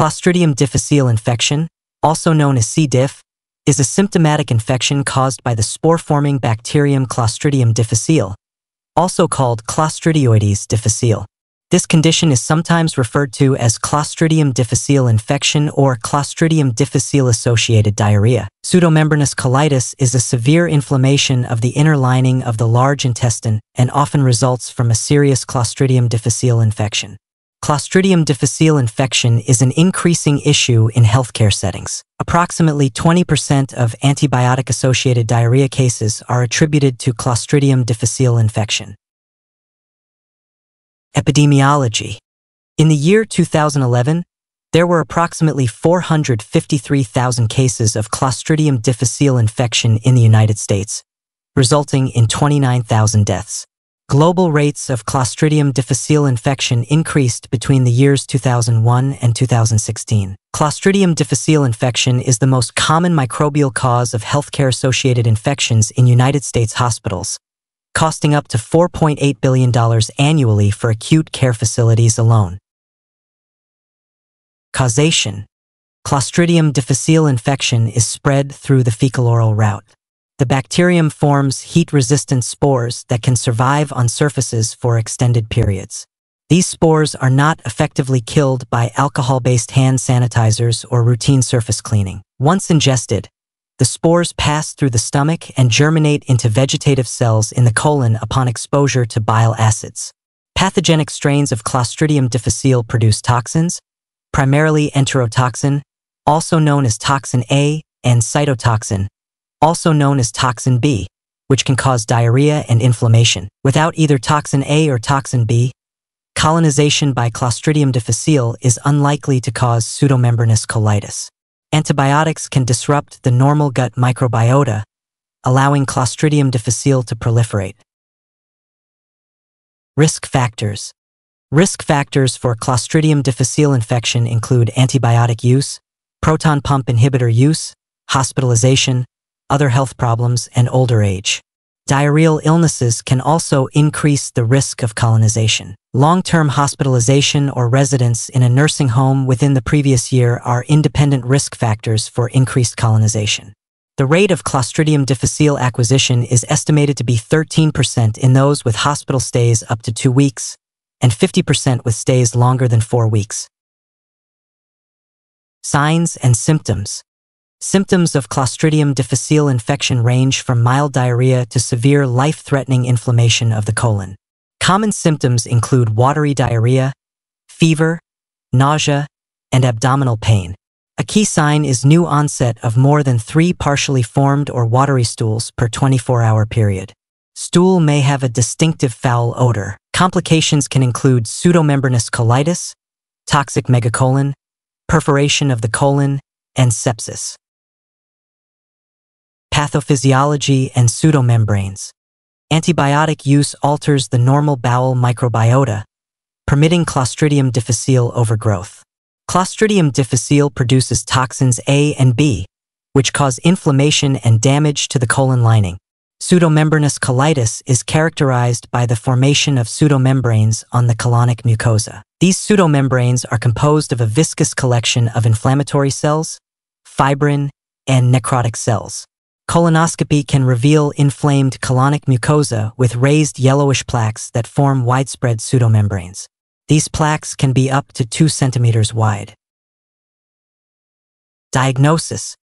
Clostridium difficile infection, also known as C. diff, is a symptomatic infection caused by the spore-forming bacterium Clostridium difficile, also called Clostridioides difficile. This condition is sometimes referred to as Clostridium difficile infection or Clostridium difficile-associated diarrhea. Pseudomembranous colitis is a severe inflammation of the inner lining of the large intestine and often results from a serious Clostridium difficile infection. Clostridium difficile infection is an increasing issue in healthcare settings. Approximately 20% of antibiotic-associated diarrhea cases are attributed to Clostridium difficile infection. Epidemiology. In the year 2011, there were approximately 453,000 cases of Clostridium difficile infection in the United States, resulting in 29,000 deaths. Global rates of Clostridium difficile infection increased between the years 2001 and 2016. Clostridium difficile infection is the most common microbial cause of healthcare-associated infections in United States hospitals, costing up to $4.8 billion annually for acute care facilities alone. Causation Clostridium difficile infection is spread through the fecal-oral route. The bacterium forms heat-resistant spores that can survive on surfaces for extended periods. These spores are not effectively killed by alcohol-based hand sanitizers or routine surface cleaning. Once ingested, the spores pass through the stomach and germinate into vegetative cells in the colon upon exposure to bile acids. Pathogenic strains of Clostridium difficile produce toxins, primarily enterotoxin, also known as toxin A, and cytotoxin, also known as toxin B, which can cause diarrhea and inflammation. Without either toxin A or toxin B, colonization by Clostridium difficile is unlikely to cause pseudomembranous colitis. Antibiotics can disrupt the normal gut microbiota, allowing Clostridium difficile to proliferate. Risk factors. Risk factors for Clostridium difficile infection include antibiotic use, proton pump inhibitor use, hospitalization, other health problems, and older age. Diarrheal illnesses can also increase the risk of colonization. Long-term hospitalization or residence in a nursing home within the previous year are independent risk factors for increased colonization. The rate of Clostridium difficile acquisition is estimated to be 13% in those with hospital stays up to two weeks and 50% with stays longer than four weeks. Signs and symptoms. Symptoms of Clostridium difficile infection range from mild diarrhea to severe life-threatening inflammation of the colon. Common symptoms include watery diarrhea, fever, nausea, and abdominal pain. A key sign is new onset of more than three partially formed or watery stools per 24-hour period. Stool may have a distinctive foul odor. Complications can include pseudomembranous colitis, toxic megacolon, perforation of the colon, and sepsis pathophysiology, and pseudomembranes. Antibiotic use alters the normal bowel microbiota, permitting Clostridium difficile overgrowth. Clostridium difficile produces toxins A and B, which cause inflammation and damage to the colon lining. Pseudomembranous colitis is characterized by the formation of pseudomembranes on the colonic mucosa. These pseudomembranes are composed of a viscous collection of inflammatory cells, fibrin, and necrotic cells. Colonoscopy can reveal inflamed colonic mucosa with raised yellowish plaques that form widespread pseudomembranes. These plaques can be up to 2 centimeters wide. Diagnosis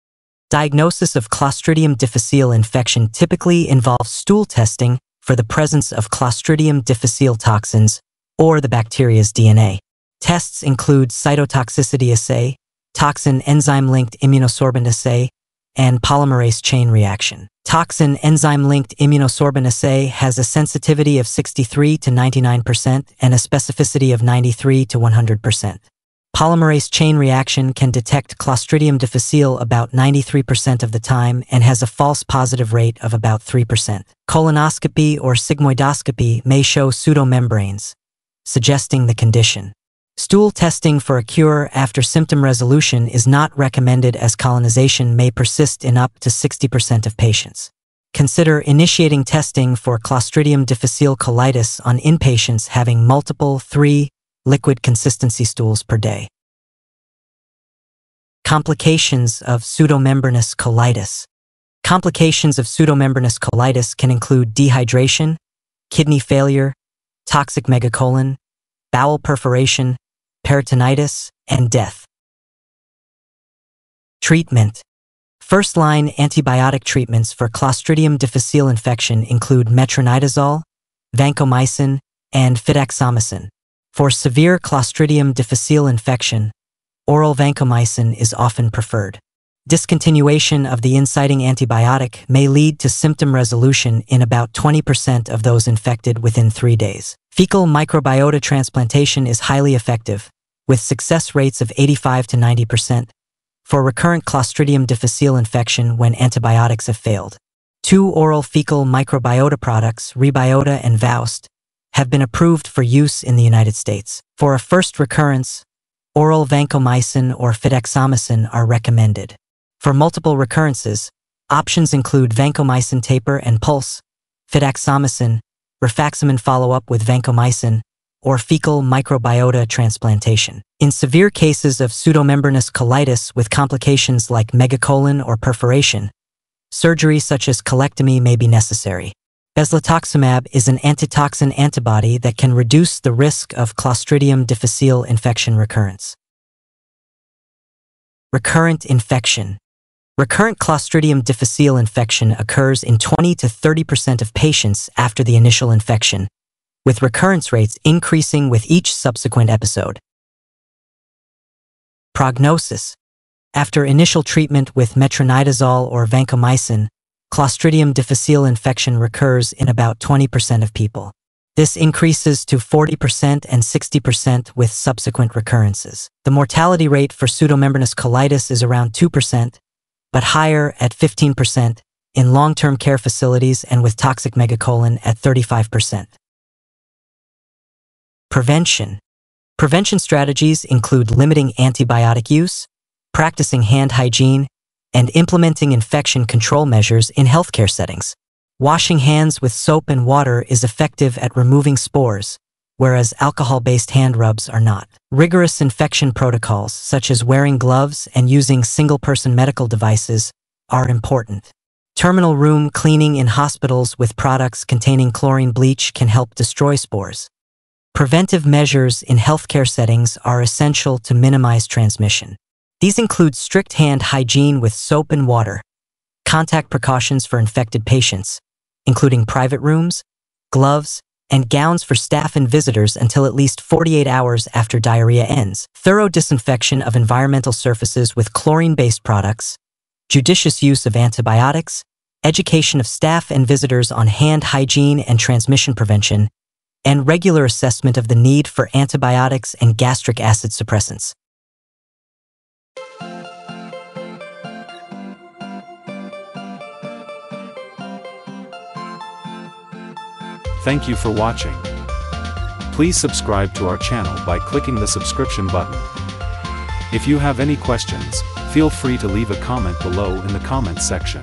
Diagnosis of Clostridium difficile infection typically involves stool testing for the presence of Clostridium difficile toxins or the bacteria's DNA. Tests include cytotoxicity assay, toxin enzyme-linked immunosorbent assay, and polymerase chain reaction. Toxin enzyme-linked immunosorbent assay has a sensitivity of 63 to 99% and a specificity of 93 to 100%. Polymerase chain reaction can detect Clostridium difficile about 93% of the time and has a false positive rate of about 3%. Colonoscopy or sigmoidoscopy may show pseudomembranes, suggesting the condition. Stool testing for a cure after symptom resolution is not recommended as colonization may persist in up to 60% of patients. Consider initiating testing for Clostridium difficile colitis on inpatients having multiple 3 liquid consistency stools per day. Complications of pseudomembranous colitis. Complications of pseudomembranous colitis can include dehydration, kidney failure, toxic megacolon, bowel perforation, peritonitis, and death. Treatment. First-line antibiotic treatments for Clostridium difficile infection include metronidazole, vancomycin, and fidaxomicin. For severe Clostridium difficile infection, oral vancomycin is often preferred. Discontinuation of the inciting antibiotic may lead to symptom resolution in about 20% of those infected within three days. Fecal microbiota transplantation is highly effective, with success rates of 85 to 90% for recurrent Clostridium difficile infection when antibiotics have failed. Two oral fecal microbiota products, Rebyota and Vowst, have been approved for use in the United States. For a first recurrence, oral vancomycin or fidaxomicin are recommended. For multiple recurrences, options include vancomycin taper and pulse, fidaxomicin, rifaximin follow-up with vancomycin, or fecal microbiota transplantation. In severe cases of pseudomembranous colitis with complications like megacolon or perforation, surgery such as colectomy may be necessary. Bezlotoxumab is an antitoxin antibody that can reduce the risk of Clostridium difficile infection recurrence. Recurrent infection. Recurrent Clostridium difficile infection occurs in 20 to 30% of patients after the initial infection, with recurrence rates increasing with each subsequent episode. Prognosis. After initial treatment with metronidazole or vancomycin, Clostridium difficile infection recurs in about 20% of people. This increases to 40% and 60% with subsequent recurrences. The mortality rate for pseudomembranous colitis is around 2%, but higher at 15% in long-term care facilities and with toxic megacolon at 35%. Prevention. Prevention strategies include limiting antibiotic use, practicing hand hygiene, and implementing infection control measures in healthcare settings. Washing hands with soap and water is effective at removing spores, whereas alcohol-based hand rubs are not. Rigorous infection protocols, such as wearing gloves and using single-person medical devices, are important. Terminal room cleaning in hospitals with products containing chlorine bleach can help destroy spores. Preventive measures in healthcare settings are essential to minimize transmission. These include strict hand hygiene with soap and water, contact precautions for infected patients, including private rooms, gloves, and gowns for staff and visitors until at least 48 hours after diarrhea ends, thorough disinfection of environmental surfaces with chlorine-based products, judicious use of antibiotics, education of staff and visitors on hand hygiene and transmission prevention, and regular assessment of the need for antibiotics and gastric acid suppressants. Thank you for watching. Please subscribe to our channel by clicking the subscription button. If you have any questions, feel free to leave a comment below in the comments section.